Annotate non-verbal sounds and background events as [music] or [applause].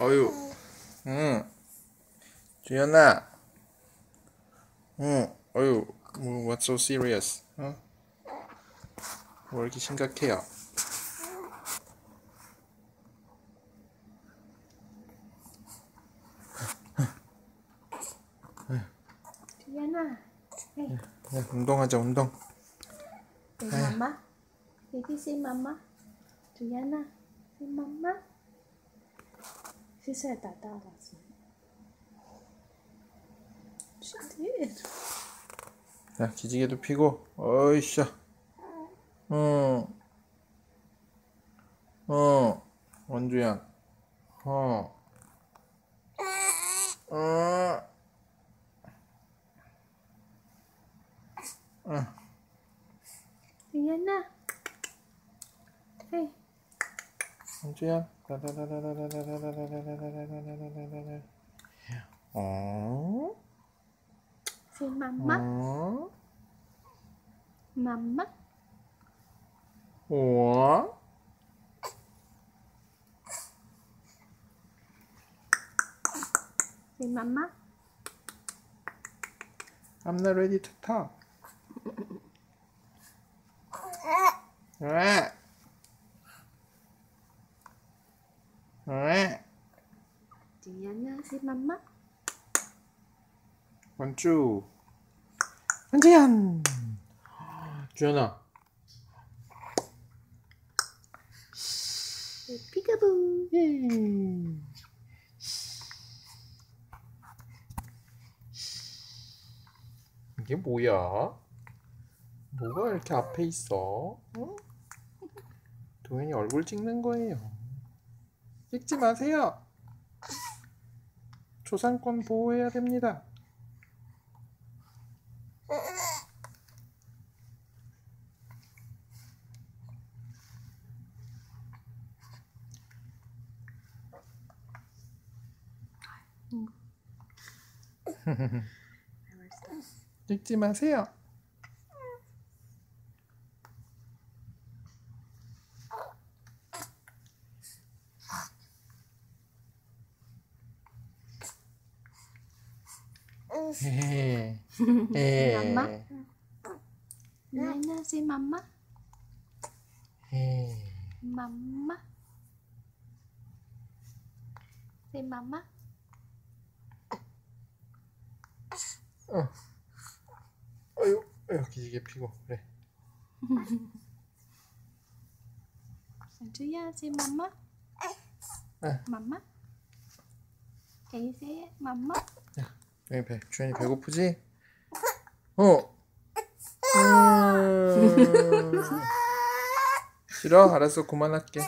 어유. 응. 주연아. 응. 어유. 뭐, what's so serious? 어? 왜 이렇게 심각해요? 주연아, 야, 운동하자, 운동. say mama. Baby say mama. 주연아, say mama. 회사에 다 따라서. 야, 기지개도 피고, 어이씨. 어, 어, 원주야. 어, 어, 응. 미안아. 헤이. Mama. I'm not ready to talk. [laughs] 주연아, say mama. 원주. 원주연. 주연아. Say peekaboo. 이게 뭐야? 뭐가 이렇게 앞에 있어? 어? 도현이 얼굴 찍는 거예요. 찍지 마세요. 초상권 보호해야 됩니다. [laughs] 찍지 마세요. Mama. 헤헤. Juliana, say mama. 헤헤. Mama. Say mama. 어휴, 어휴, 기지개 피고 그래. Julia, say mama. 응. Mama. Can you say it? Mama. 주연이 배, 주연이 배고프지? [laughs] 어. 음. 싫어? 알았어, 그만할게.